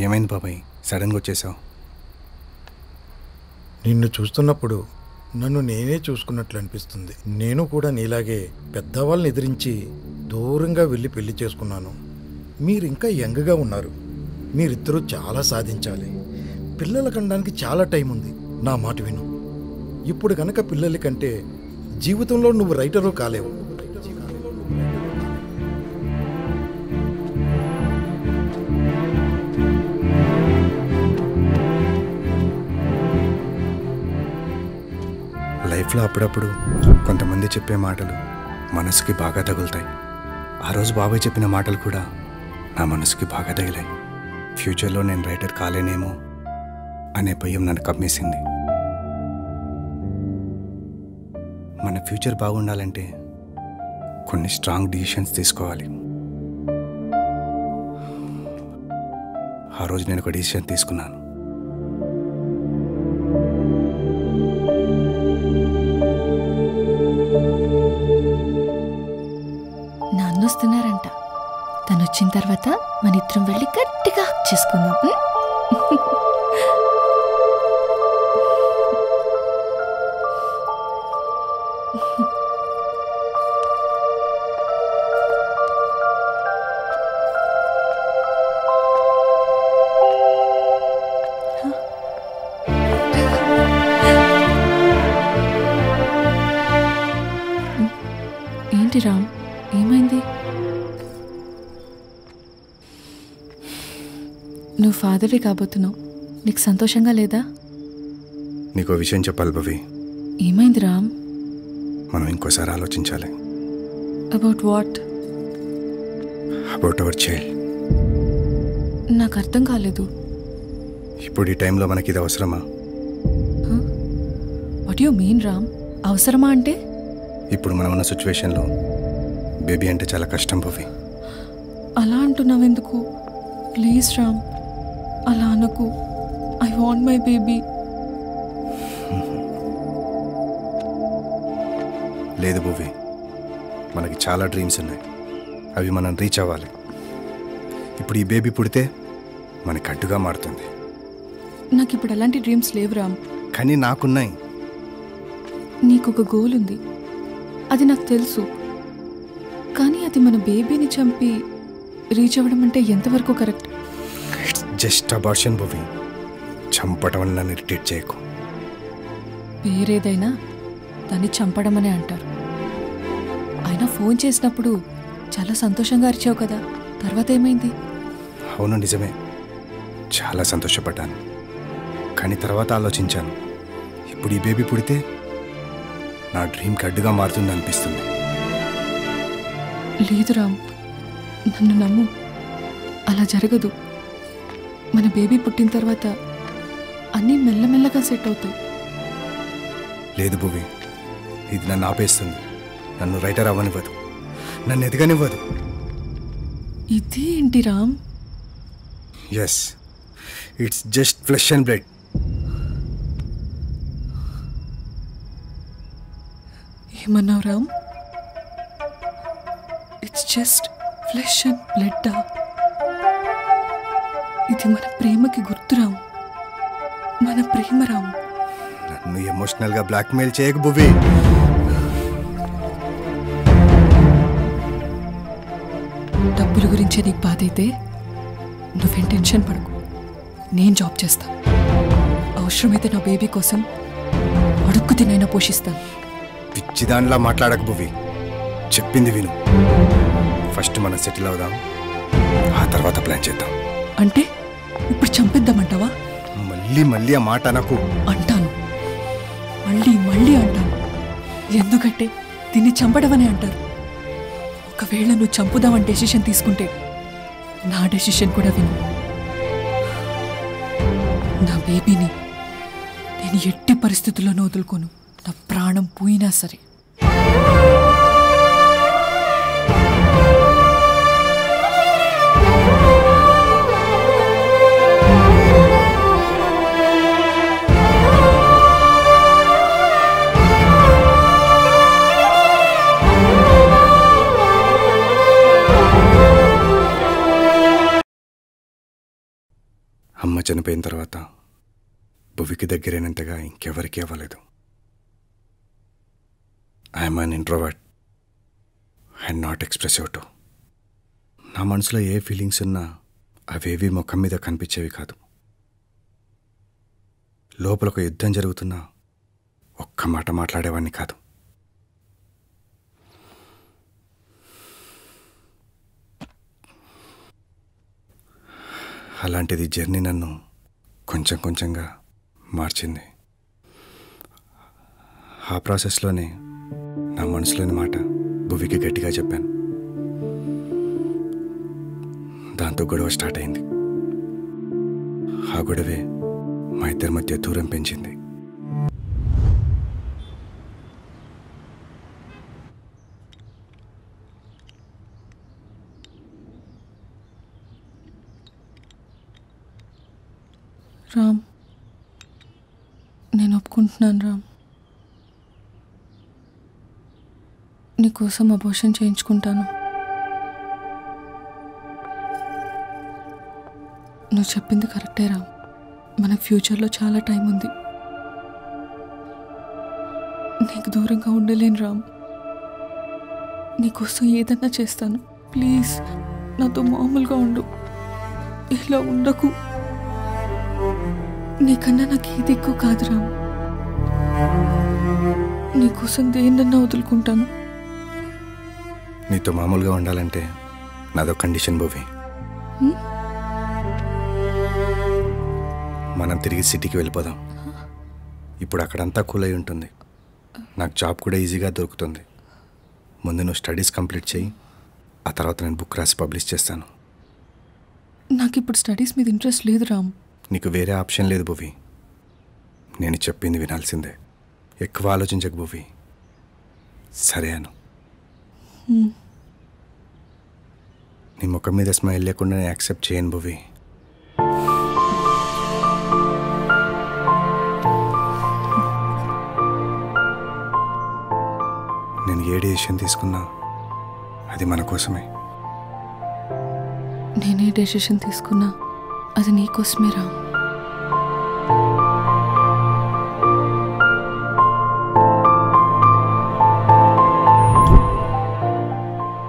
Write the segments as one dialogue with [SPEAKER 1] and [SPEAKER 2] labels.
[SPEAKER 1] ఏమైంది బాబాయ్? సడన్గా వచ్చేసావు.
[SPEAKER 2] నిన్ను చూస్తున్నప్పుడు నన్ను నేనే చూసుకున్నట్లు అనిపిస్తుంది. నేను కూడా నీలాగే పెద్దవాళ్ళని ఎదిరించి దూరంగా వెళ్ళి పెళ్ళి చేసుకున్నాను. మీరు ఇంకా యంగ్గా ఉన్నారు. మీరిద్దరూ చాలా సాధించాలి. పిల్లల కనడానికి చాలా టైం ఉంది. నా మాట విను. ఇప్పుడు కనుక పిల్లల కంటే జీవితంలో నువ్వు రైటరు కాలేవు.
[SPEAKER 1] లైఫ్లో అప్పుడప్పుడు కొంతమంది చెప్పే మాటలు మనసుకి బాగా తగులుతాయి. ఆ రోజు బాబాయ్ చెప్పిన మాటలు కూడా నా మనసుకి బాగా తగిలాయి. ఫ్యూచర్లో నేను రైటర్ కాలేనేమో అనే భయం నన్ను కమ్మేసింది. మన ఫ్యూచర్ బాగుండాలంటే కొన్ని స్ట్రాంగ్ డిసిషన్స్ తీసుకోవాలి. ఆ రోజు నేను ఒక డిసిషన్ తీసుకున్నాను.
[SPEAKER 3] వచ్చిన తర్వాత మన ఇద్దరం వెళ్ళి గట్టిగా హక్ చేసుకుందాం ఏంటి రామ్? ఫాదర్వి కాబోతున్నావు. నీకు సంతోషంగా లేదా?
[SPEAKER 1] నీకో విషయం చెప్పాలి భవి.
[SPEAKER 3] ఏమైంది రామ్?
[SPEAKER 1] మనం ఇంకోసారి ఆలోచించాలి.
[SPEAKER 3] About what
[SPEAKER 1] about our child
[SPEAKER 3] నాకు అర్థం కాలేదు.
[SPEAKER 1] ఇప్పుడు ఈ టైంలో మనకి ఇది అవసరమా?
[SPEAKER 3] What you mean Ram? అవసరమా అంటే?
[SPEAKER 1] ఇప్పుడు మనం ఉన్న సిచ్యువేషన్లో బేబీ అంటే చాలా కష్టం భవి.
[SPEAKER 3] అలా అంటున్నావెందుకు? ప్లీజ్ రామ్. అలా అనకు. ఐ వాంట్ మై బేబీ
[SPEAKER 1] లేదు భువి. మనకి చాలా డ్రీమ్స్ ఉన్నాయి. అవి మనం రీచ్ అవ్వాలి. ఇప్పుడు ఈ బేబీ పుడితే మనకి అడ్డుగా మారుతుంది.
[SPEAKER 3] నాకు ఇప్పుడు అలాంటి డ్రీమ్స్ లేవు రామ్.
[SPEAKER 1] కానీ నాకున్నాయి.
[SPEAKER 3] నీకు ఒక గోల్ ఉంది. అది నాకు తెలుసు. కానీ అది మన బేబీని చంపి రీచ్ అవ్వడం అంటే ఎంతవరకు కరెక్ట్
[SPEAKER 1] జస్ట్ అబార్షన్ భువి. చంపటం అని నన్ను ఇరిటేట్ చేయకు.
[SPEAKER 3] పేరేదైనా దాన్ని చంపడం అనే అంటారు. అయినా ఫోన్ చేసినప్పుడు చాలా సంతోషంగా అరిచావు కదా తర్వాత ఏమైంది?
[SPEAKER 1] అవును నిజమే. చాలా సంతోషపడ్డాను. కానీ తర్వాత ఆలోచించాను. ఇప్పుడు ఈ బేబీ పుడితే నా డ్రీమ్కి అడ్డుగా మారుతుంది అనిపిస్తుంది.
[SPEAKER 3] లేదు రామ్ నన్ను నమ్ము. అలా జరగదు. మన బేబీ పుట్టిన తర్వాత అన్నీ మెల్లమెల్లగా సెట్ అవుతాయి.
[SPEAKER 1] లేదు భువి ఇది నన్ను ఆపేస్తుంది. నన్ను రైటర్ అవ్వనివ్వదు. నన్ను ఎదగనివ్వదు.
[SPEAKER 3] ఇది ఏంటి Ram?
[SPEAKER 1] Yes it's just flesh and blood
[SPEAKER 3] ఏమన్నావు Ram? It's just flesh and blood ఇది మన ప్రేమకి గుర్తు రామ్ మన ప్రేమ రామ్
[SPEAKER 1] నన్ను ఎమోషనల్గా బ్లాక్మెయిల్ చేయకు భువి
[SPEAKER 3] డబ్బుల గురించి నీకు బాధ అయితే నువ్వేం టెన్షన్ పడకు. నేను జాబ్ చేస్తా. అవసరమైతే నా బేబీ కోసం అడుక్కు తినైనా పోషిస్తాను
[SPEAKER 1] పిచ్చిదానిలా మాట్లాడకు భువి చెప్పింది విను. ఫస్ట్ మనం సెటిల్ అవుదాం. ఆ తర్వాత ప్లాన్ చేద్దాం.
[SPEAKER 3] అంటే? ఇప్పుడు చంపేద్దామంటావా?
[SPEAKER 1] మళ్ళీ మళ్ళీ ఆ మాట అనకు.
[SPEAKER 3] అంటాను. మళ్ళీ మళ్ళీ అంటాను. ఎందుకంటే దీన్ని చంపడమని అంటారు. ఒకవేళ నువ్వు చంపుదామని డెసిషన్ తీసుకుంటే నా డెసిషన్ కూడా విను. నా బేబీని నేను ఎట్టి పరిస్థితుల్లోనూ వదులుకోను. నా ప్రాణం పోయినా సరే.
[SPEAKER 1] చనిపోయిన తర్వాత భువికి దగ్గరైనంతగా ఇంకెవరికీ అవ్వలేదు. I'm an introvert and not expressive to నా మనసులో ఏ ఫీలింగ్స్ ఉన్నా అవేవి ముఖం మీద కనిపించేవి కాదు. లోపల ఒక యుద్ధం జరుగుతున్నా ఒక్క మాట మాట్లాడేవాడిని కాదు. అలాంటిది జర్నీ నన్ను కొంచెం కొంచెంగా మార్చింది. ఆ ప్రాసెస్లోనే నా మనసులోని మాట భువికి గట్టిగా చెప్పాను. దాంతో గొడవ స్టార్ట్ అయింది. ఆ గొడవే మా ఇద్దరి మధ్య దూరం పెంచింది.
[SPEAKER 3] రామ్. నేను ఒప్పుకుంటున్నాను రామ్. నీకోసం అబోషన్ చేయించుకుంటాను. నువ్వు చెప్పింది కరెక్టే రామ్. మన ఫ్యూచర్లో చాలా టైం ఉంది. నీకు దూరంగా ఉండలేను రామ్. నీకోసం ఏదన్నా చేస్తాను. ప్లీజ్ నాతో మామూలుగా ఉండు. ఇలా ఉండకు. నీకన్నా నాకు ఏది ఎక్కువ కాదు రామ్. నీకోసం దేన్నన్నా వదులుకుంటాను.
[SPEAKER 1] నీతో మామూలుగా ఉండాలంటే నాదో కండిషన్ భూవి? మనం తిరిగి సిటీకి వెళ్ళిపోదాం. ఇప్పుడు అక్కడంతా కూల్ అయి ఉంటుంది. నాకు జాబ్ కూడా ఈజీగా దొరుకుతుంది. ముందు నువ్వు స్టడీస్ కంప్లీట్ చేయి. ఆ తర్వాత నేను బుక్ రాసి పబ్లిష్ చేస్తాను.
[SPEAKER 3] నాకు ఇప్పుడు స్టడీస్ మీద ఇంట్రెస్ట్ లేదు రామ్.
[SPEAKER 1] నీకు వేరే ఆప్షన్ లేదు భువి. నేను చెప్పింది వినాల్సిందే. ఎక్కువ ఆలోచించకు భువి. సరే అను. నీ ముఖం మీద స్మైల్ లేకుండా నేను యాక్సెప్ట్ చేయను భువి. నేను ఏ డెసిషన్ తీసుకున్నా అది మన కోసమే.
[SPEAKER 3] నేనే డెసిషన్ తీసుకున్నా. అది నీకోసమే రామ్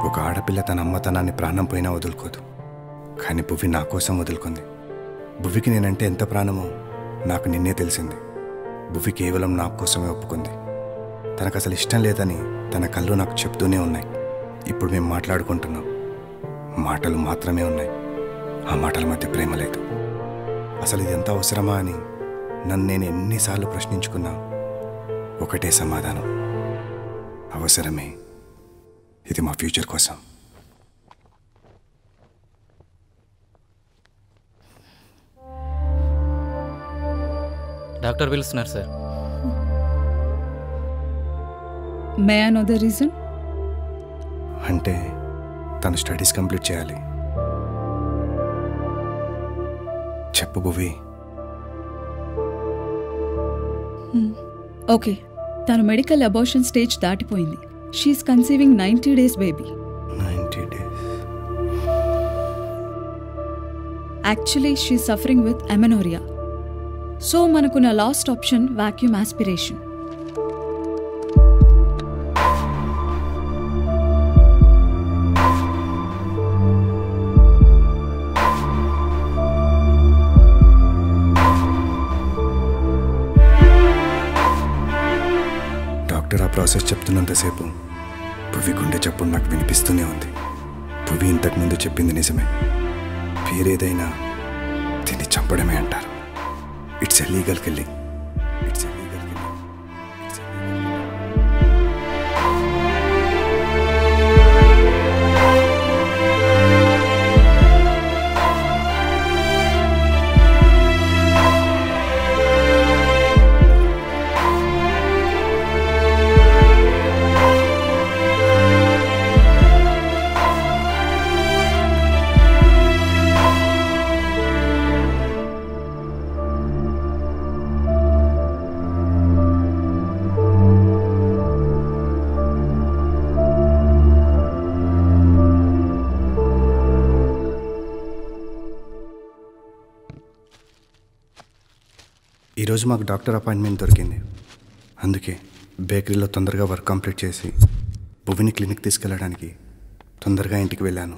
[SPEAKER 1] ఒక ఆడపిల్ల తన అమ్మతనాన్ని ప్రాణం పోయినా వదులుకోదు. కానీ భువి నా కోసం వదులుకుంది. భువికి నేనంటే ఎంత ప్రాణమో నాకు నిన్నే తెలిసింది. భువి కేవలం నా కోసమే ఒప్పుకుంది. తనకు అసలు ఇష్టం లేదని తన కళ్ళు నాకు చెప్తూనే ఉన్నాయి. ఇప్పుడు మేము మాట్లాడుకుంటున్నాం. మాటలు మాత్రమే ఉన్నాయి. ఆ మాటల మధ్య ప్రేమ లేదు. అసలు ఇది ఎంత అవసరమా అని నన్ను నేను ఎన్నిసార్లు ప్రశ్నించుకున్నా. ఒకటే సమాధానం. అవసరమే. ఇది మా ఫ్యూచర్ కోసం.
[SPEAKER 4] డాక్టర్ పిలుస్తున్నారు sir.
[SPEAKER 5] May I know the reason
[SPEAKER 1] అంటే తను స్టడీస్ కంప్లీట్ చేయాలి. చెప్పు భువి
[SPEAKER 5] ఓకే. తను మెడికల్ అబార్షన్ స్టేజ్ దాటిపోయింది. She is conceiving ninety days baby.
[SPEAKER 1] Ninety days.
[SPEAKER 5] Actually she suffering with amenorrhea so మనకున్న last option vacuum aspiration
[SPEAKER 1] process చెప్తున్నంతసేపు పువ్వి గుండె చప్పుడు నాకు వినిపిస్తూనే ఉంది. పువ్వి ఇంతకుముందు చెప్పింది నిజమే. పేరేదైనా దీన్ని చంపడమే అంటారు. It's a legal killing it's ఈరోజు మాకు డాక్టర్ అపాయింట్మెంట్ దొరికింది. అందుకే బేకరీలో తొందరగా వర్క్ కంప్లీట్ చేసి భువిని క్లినిక్ తీసుకెళ్ళడానికి తొందరగా ఇంటికి వెళ్ళాను.